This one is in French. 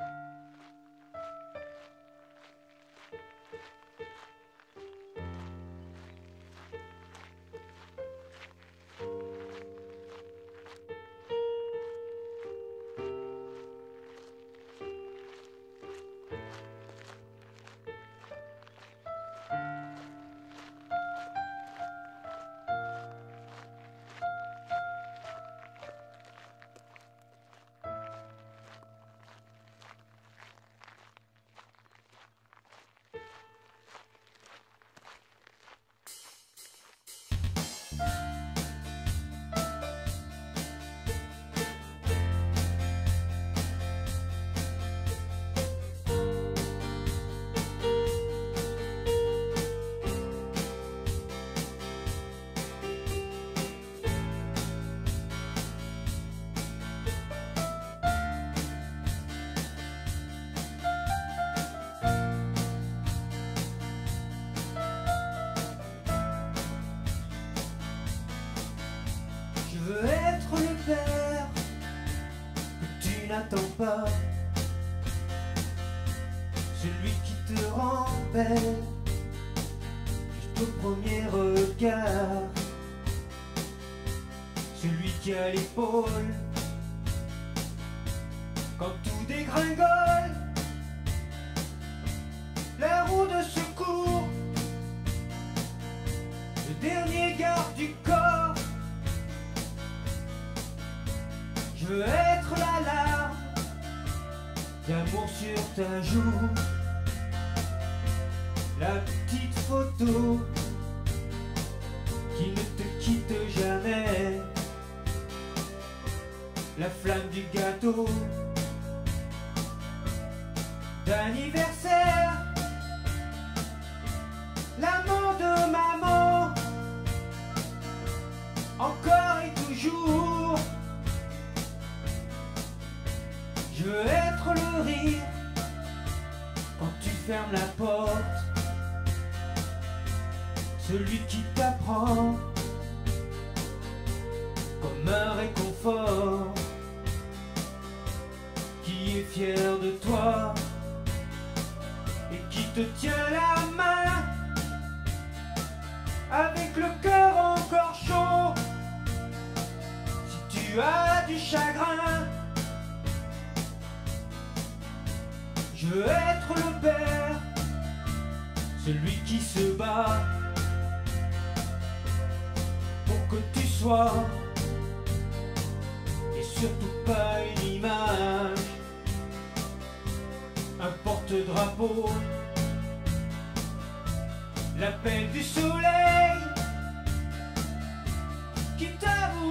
Je être le père que tu n'attends pas. Celui qui te rend belle juste au premier regard. Celui qui a l'épaule quand tout dégringole. La roue de secours, d'amour sur ta joue. La petite photo qui ne te quitte jamais. La flamme du gâteau d'anniversaire. L'amant de maman. Encore et toujours. Je veux être le rire quand tu fermes la porte. Celui qui t'apprend comme un réconfort. Qui est fier de toi et qui te tient la main avec le cœur encore chaud. Si tu as du chagrin. Je veux être le père, celui qui se bat pour que tu sois, et surtout pas une image, un porte-drapeau, l'appel du soleil qui t'avoue